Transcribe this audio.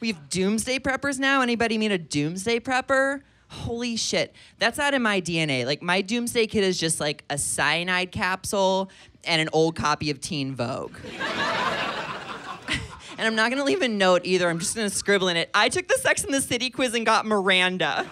We have doomsday preppers now. Anybody meet a doomsday prepper? Holy shit. That's out in my DNA. Like my doomsday kit is just like a cyanide capsule and an old copy of Teen Vogue. and I'm not gonna leave a note either. I'm just gonna scribble in it. I took the Sex in the City quiz and got Miranda.